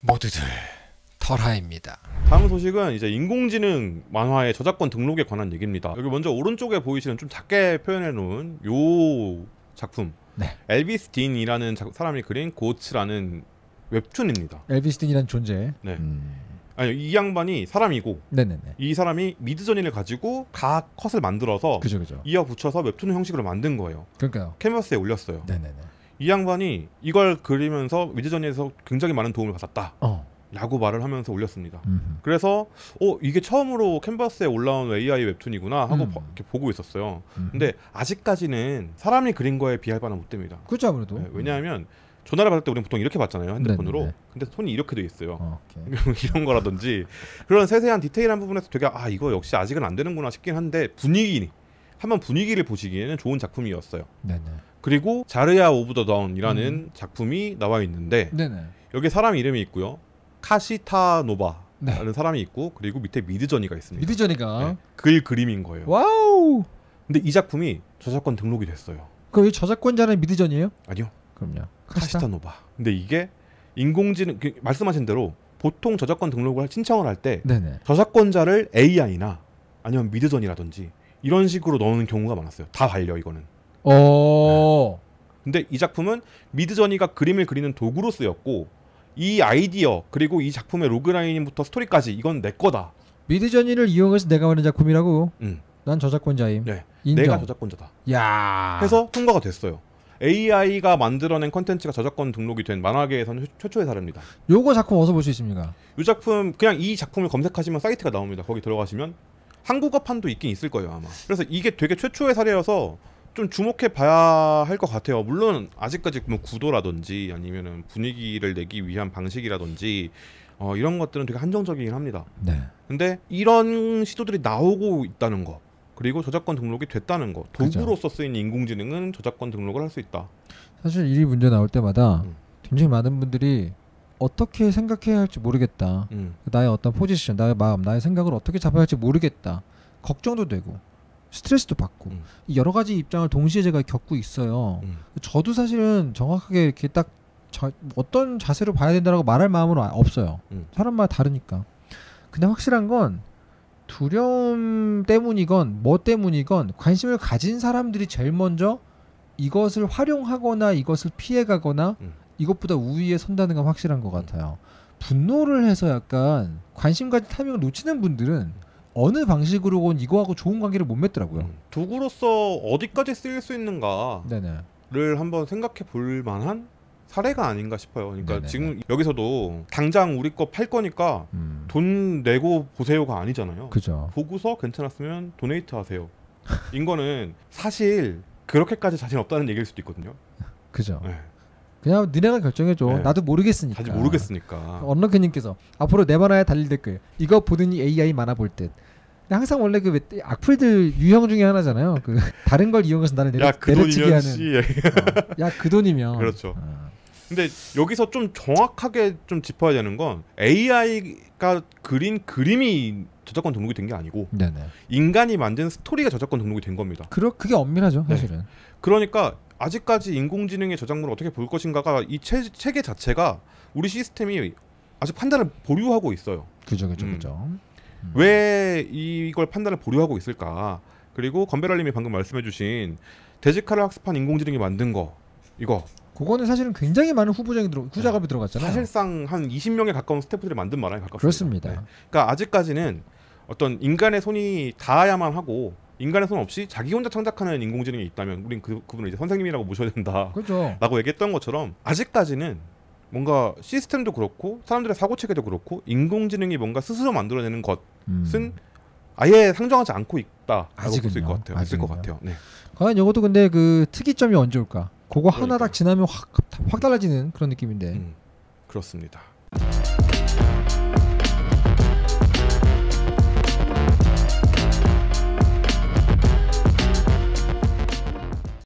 모두들 털하입니다. 다음 소식은 이제 인공지능 만화의 저작권 등록에 관한 얘기입니다. 여기 먼저 오른쪽에 보이시는 좀 작게 표현해 놓은 요 작품. 네. 엘비스 딘이라는 자- 사람이 그린 고츠라는 웹툰입니다. 엘비스 딘이라는 존재. 네. 음. 아니 이 양반이 사람이고 네네네. 이 사람이 미드저니를 가지고 각 컷을 만들어서 그죠 그죠. 이어 붙여서 웹툰 형식으로 만든 거예요. 그러니까요. 캔버스에 올렸어요. 네네네. 이 양반이 이걸 그리면서 미드저니에서 굉장히 많은 도움을 받았다. 어. 라고 말을 하면서 올렸습니다. 음. 그래서 어 이게 처음으로 캔버스에 올라온 AI 웹툰이구나 하고 음. 봐- 이렇게 보고 있었어요. 음. 근데 아직까지는 사람이 그린 거에 비할 바는 못 됩니다. 그렇죠 아무래도. 네, 왜냐하면 전화를 받을 때 우리는 보통 이렇게 받잖아요 핸드폰으로. 네네네. 근데 손이 이렇게 돼 있어요. 어, 오케이. 이런 거라든지 그런 세세한 디테일한 부분에서 되게 아 이거 역시 아직은 안 되는구나 싶긴 한데 분위기 한번 분위기를 보시기에는 좋은 작품이었어요. 네네. 그리고 Zarya of the Dawn이라는 작품이 나와 있는데 네네. 여기 사람 이름이 있고요. 카시타노바라는 네. 사람이 있고 그리고 밑에 미드저니가 있습니다. 미드저니가 네, 글 그림인 거예요. Wow. 근데 이 작품이 저작권 등록이 됐어요. 그 저작권자는 미드저니예요? 아니요. 그럼요. 카시타노바. 근데 이게 인공지능 그 말씀하신 대로 보통 저작권 등록을 할- 신청을 할 때. 저작권자를 AI나 아니면 미드저니라든지 이런 식으로 넣는 경우가 많았어요. 다 반려 이거는. 어. 근데 이 작품은 미드저니가 그림을 그리는 도구로 쓰였고 이 아이디어 그리고 이 작품의 로그라인부터 스토리까지 이건 내 거다. 미드저니를 이용해서 내가 만든 작품이라고. 음. 난 저작권자임. 네. 인정. 내가 저작권자다. 야. 해서 통과가 됐어요. AI가 만들어낸 컨텐츠가 저작권 등록이 된 만화계에서는 최- 최초의 사례입니다. 요거 작품 어디서 볼 수 있습니까? 이 작품 그냥 이 작품을 검색하시면 사이트가 나옵니다. 거기 들어가시면 한국어판도 있긴 있을 거예요 아마. 그래서 이게 되게 최초의 사례여서 좀 주목해 봐야 할 것 같아요. 물론 아직까지 뭐 구도라든지 아니면은 분위기를 내기 위한 방식이라든지 어, 이런 것들은 되게 한정적이긴 합니다. 네. 근데 이런 시도들이 나오고 있다는 거 그리고 저작권 등록이 됐다는 거. 도구로서 쓰인 인공지능은 저작권 등록을 할 수 있다. 사실 이 문제 나올 때마다 음. 굉장히 많은 분들이 어떻게 생각해야 할지 모르겠다. 음. 나의 어떤 포지션, 나의 마음, 나의 생각을 어떻게 잡아야 할지 모르겠다. 걱정도 되고 스트레스도 받고 음. 이 여러 가지 입장을 동시에 제가 겪고 있어요. 음. 저도 사실은 정확하게 이렇게 딱 자, 어떤 자세로 봐야 된다라고 말할 마음은 아- 없어요. 음. 사람마다 다르니까. 근데 확실한 건 두려움 때문이건 뭐 때문이건 관심을 가진 사람들이 제일 먼저 이것을 활용하거나 이것을 피해가거나 음. 이것보다 우위에 선다는 건 확실한 것 같아요. 분노를 해서 약간 관심 가진 타이밍을 놓치는 분들은 어느 방식으로건 이거하고 좋은 관계를 못 맺더라고요. 음. 도구로서 어디까지 쓰일 수 있는가를 네네. 한번 생각해 볼 만한 사례가 아닌가 싶어요. 그러니까 네네네. 지금 여기서도 당장 우리 거 팔 거니까 음. 돈 내고 보세요가 아니잖아요. 그죠. 보고서 괜찮았으면 도네이트 하세요. 인 거는 사실 그렇게까지 자신 없다는 얘기일 수도 있거든요. 그죠. 네. 그냥 니네가 결정해줘. 네. 나도 모르겠으니까. 사실 모르겠으니까. 언더캐님께서 앞으로 내 만화에 달릴 댓글 이거 보더니 AI 만화 볼 듯. 근데 항상 원래 그 왜- 악플들 유형 중에 하나잖아요. 그 다른 걸 이용해서 나를 내려, 야그 내려치게 하는. 씨. 어. 야그 돈이면. 그렇죠. 어. 근데 여기서 좀 정확하게 좀 짚어야 되는 건 AI가 그린 그림이 저작권 등록이 된 게 아니고 네네. 인간이 만든 스토리가 저작권 등록이 된 겁니다. 그러 그게 엄밀하죠 네. 사실은. 그러니까 아직까지 인공지능의 저작물을 어떻게 볼 것인가가 이 체, 체계 자체가 우리 시스템이 아직 판단을 보류하고 있어요. 그죠 그죠 음. 그죠. 음. 왜 이걸 판단을 보류하고 있을까? 그리고 건배랄님이 방금 말씀해주신 데지카를 학습한 인공지능이 만든 거 이거 그거는 사실은 굉장히 많은 후보작이 들어 후작업이 들어갔잖아요. 사실상 한 20명에 가까운 스태프들이 만든 만화에 가깝습니다. 그렇습니다. 네. 그러니까 아직까지는 어떤 인간의 손이 닿아야만 하고 인간의 손 없이 자기 혼자 창작하는 인공지능이 있다면 우린 그 그분을 이제 선생님이라고 모셔야 된다. 그죠. 라고 얘기했던 것처럼 아직까지는 뭔가 시스템도 그렇고 사람들의 사고 체계도 그렇고 인공지능이 뭔가 스스로 만들어내는 것은 음. 아예 상정하지 않고 있다라고 볼수 있을. 것 같아요. 있을 것. 같아요. 네. 과연 이것도 근데 그 특이점이 언제 올까? 그거 하나 그러니까요. 딱 지나면 확, 확 달라지는 그런 느낌인데. 음, 그렇습니다.